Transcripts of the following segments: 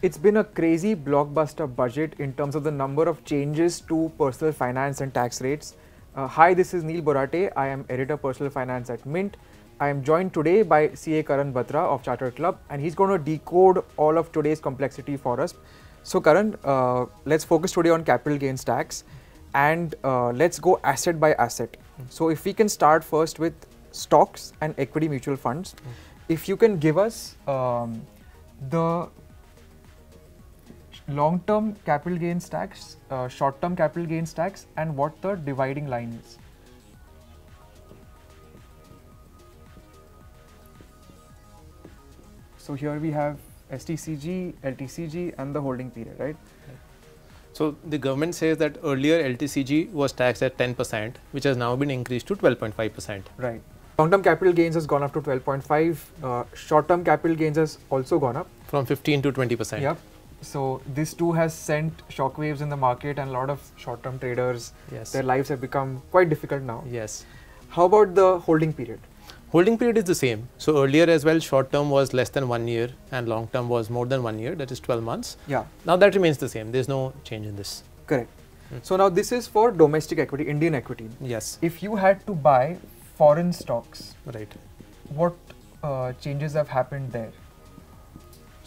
it's been a crazy blockbuster budget in terms of the number of changes to personal finance and tax rates. Uh, hi, this is Neil Borate. I am editor personal finance at Mint. I am joined today by CA Karan Batra of Chartered Club, and he's going to decode all of today's complexity for us. So, Karan, uh, let's focus today on capital gains tax, and uh, let's go asset by asset. So, if we can start first with stocks and equity mutual funds, if you can give us um, the long-term capital gains tax, uh, short-term capital gains tax, and what the dividing line is. So here we have STCG, LTCG, and the holding period, right? So the government says that earlier LTCG was taxed at 10%, which has now been increased to 12.5%. Right. Long-term capital gains has gone up to 12.5. Uh, short-term capital gains has also gone up. From 15 to 20%. Yep. So this too has sent shockwaves in the market, and a lot of short-term traders, Yes. their lives have become quite difficult now. Yes. How about the holding period? Holding period is the same. So earlier as well, short term was less than one year and long term was more than one year, that is 12 months. Yeah, Now that remains the same. There's no change in this. correct. Hmm. So now this is for domestic equity, Indian equity. Yes. If you had to buy foreign stocks, Right. what uh, changes have happened there?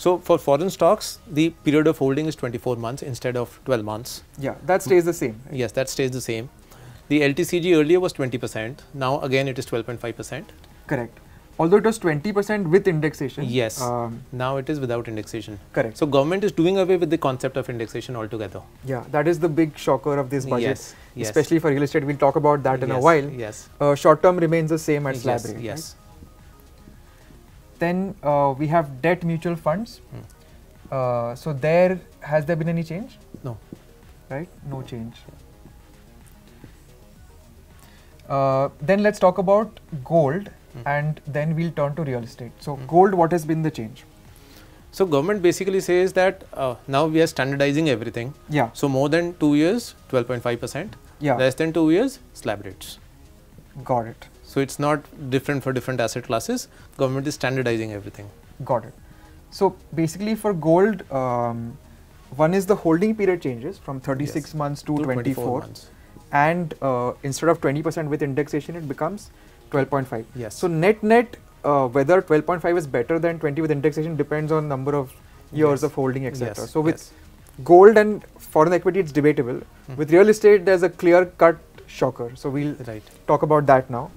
So for foreign stocks, the period of holding is 24 months instead of 12 months. Yeah, that stays the same. right? Yes, that stays the same. The LTCG earlier was 20%. Now again it is 12.5%. Correct. Although it was 20% with indexation. Yes. Um, Now it is without indexation. correct. So government is doing away with the concept of indexation altogether. yeah, that is the big shocker of this budget, Yes. Yes. especially for real estate. We'll talk about that in a while. Yes. Uh, short term remains the same at slab yes. rate. right? Then uh, we have debt mutual funds. Hmm. Uh, so there has there been any change? No. Right? No change. Uh, then let's talk about gold Hmm. and then we'll turn to real estate. So Hmm. gold, what has been the change? So government basically says that uh, now we are standardizing everything. Yeah, So more than two years, 12.5%. yeah, Less than two years, slab rates. got it, So it's not different for different asset classes. Government is standardizing everything. got it. So basically for gold, um, one is the holding period changes from 36 Yes. months to, To 24, months. and uh, instead of 20% with indexation, it becomes 12.5. Yes. So net net, uh, whether 12.5 is better than 20 with indexation depends on number of years Yes. of holding, etc. Yes, So with gold and foreign equity, it's debatable. Hmm. With real estate, there's a clear cut shocker. So we'll right. talk about that now.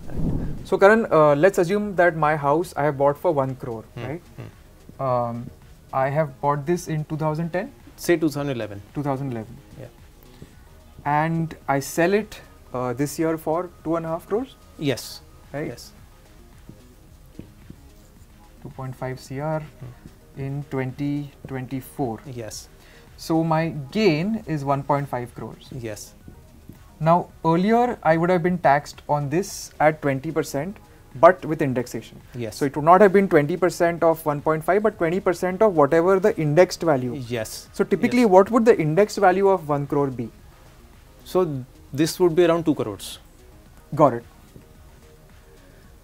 So Karan, uh, let's assume that my house I have bought for one crore, Hmm. right? Hmm. Um, I have bought this in 2010, Say 2011. 2011, Yeah. and I sell it uh, this year for two and a half crores, Yes. right? Yes. 2.5 CR in 2024. Yes. So my gain is 1.5 crores. Yes. Now earlier I would have been taxed on this at 20%, but with indexation. Yes. So it would not have been 20% of 1.5, but 20% of whatever the indexed value. yes. So typically, Yes. what would the indexed value of 1 crore be? So this would be around 2 crores. Got it.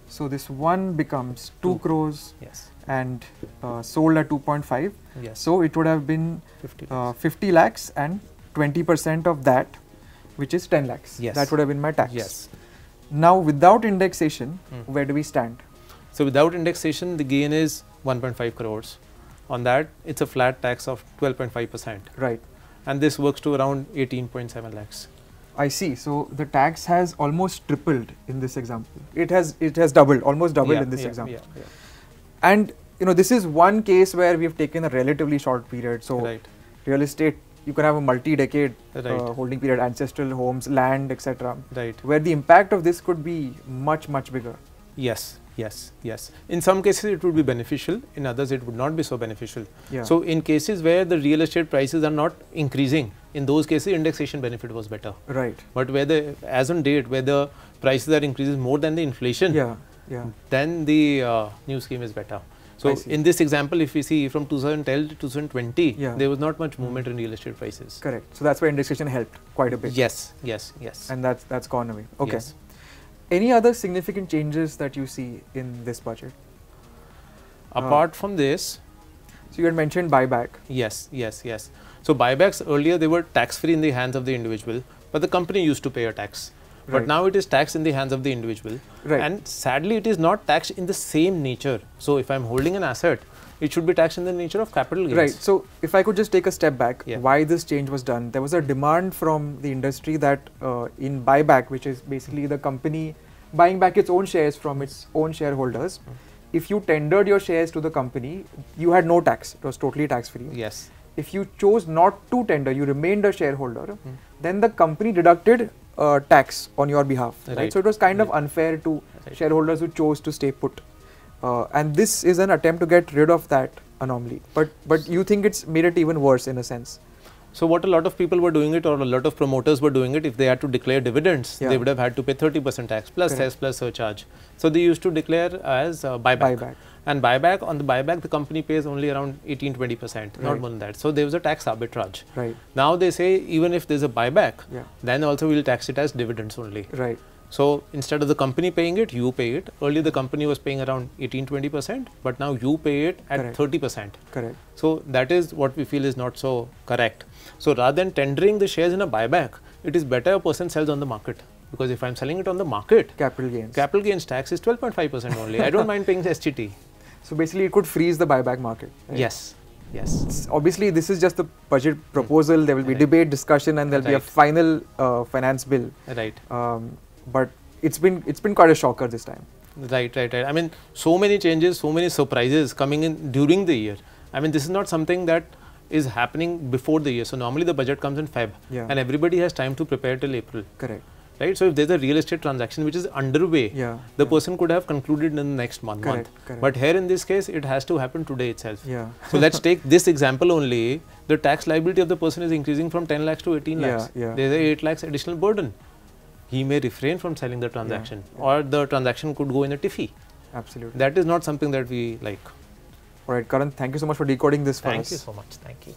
So this one becomes 2 Two. crores Yes. and uh, sold at 2.5. Yes. So it would have been 50 uh, 50 lakhs and 20% of that, which is 10 lakhs. Yes. That would have been my tax. Yes. Now without indexation, Hmm. where do we stand? So without indexation, the gain is 1.5 crores. On that, it's a flat tax of 12.5%. Right. And this works to around 18.7 lakhs. I see. So the tax has almost tripled in this example. It has it has doubled, almost doubled Yeah, in this yeah, example. yeah, yeah. And you know this is one case where we've taken a relatively short period. So Right. real estate, you can have a multi-decade Right. uh, holding period, ancestral homes, land, etc. Right. Where the impact of this could be much much bigger. Yes. Yes. Yes. In some cases, it would be beneficial. In others, it would not be so beneficial. Yeah. So in cases where the real estate prices are not increasing, in those cases, indexation benefit was better. right. But where the as on date, where the prices are increases more than the inflation, Yeah. Yeah. then the uh, new scheme is better. So in this example, if we see from 2010 to 2020, Yeah. there was not much movement in real estate prices. Correct. So that's where indexation helped quite a bit. Yes, yes, yes. And that's that's gone away. Okay. Yes. Any other significant changes that you see in this budget? Apart from this, So you had mentioned buyback. Yes, yes, yes. So buybacks earlier they were tax free in the hands of the individual, but the company used to pay a tax. But Right. now it is taxed in the hands of the individual. Right. And sadly, it is not taxed in the same nature. So if I'm holding an asset, it should be taxed in the nature of capital gains. Right. So if I could just take a step back, Yeah. why this change was done? There was a demand from the industry that uh, in buyback, which is basically the company buying back its own shares from its own shareholders, Hmm. if you tendered your shares to the company, you had no tax. It was totally tax free. Yes. If you chose not to tender, you remained a shareholder, Hmm. then the company deducted uh, tax on your behalf. Right. Right. So it was kind of unfair to Right. shareholders who chose to stay put. Uh, and this is an attempt to get rid of that anomaly. But but you think it's made it even worse in a sense. So what a lot of people were doing it, or a lot of promoters were doing it, if they had to declare dividends, Yeah. they would have had to pay 30% tax plus Correct. cess plus surcharge. So they used to declare as uh, buyback. Buyback. And buyback on the buyback, the company pays only around 18 20%, not more than that. So there was a tax arbitrage. Right. Now they say even if there's a buyback, Yeah. then also we'll tax it as dividends only. Right. So instead of the company paying it, you pay it. Earlier the company was paying around 18 20%, but now you pay it at Correct. 30%. Correct. So that is what we feel is not so correct. So rather than tendering the shares in a buyback, it is better a person sells on the market. Because if I'm selling it on the market, Capital gains. capital gains tax is 12.5% only. I don't mind paying the STT. so basically, it could freeze the buyback market. right? Yes. Yes. It's- Obviously, this is just the budget proposal. There will be Right. debate, discussion, and there'll be a final uh, finance bill. Right. Um, but it's been it's been quite a shocker this time. Right, right, right. I mean, so many changes, so many surprises coming in during the year. I mean, this is not something that is happening before the year. So normally the budget comes in Feb, Yeah. and everybody has time to prepare till April, Correct. right? So if there's a real estate transaction which is underway, Yeah. the yeah. person could have concluded in the next month. Correct, month. correct. But here in this case, it has to happen today itself. Yeah. So let's take this example only. The tax liability of the person is increasing from 10 lakhs to 18 Yeah, lakhs. yeah. There's a 8 lakhs additional burden. He may refrain from selling the transaction, yeah. or the transaction could go in a tiffy. Absolutely. That is not something that we like. All right, Karan. Thank you so much for decoding this for Thank us. you so much. Thank you.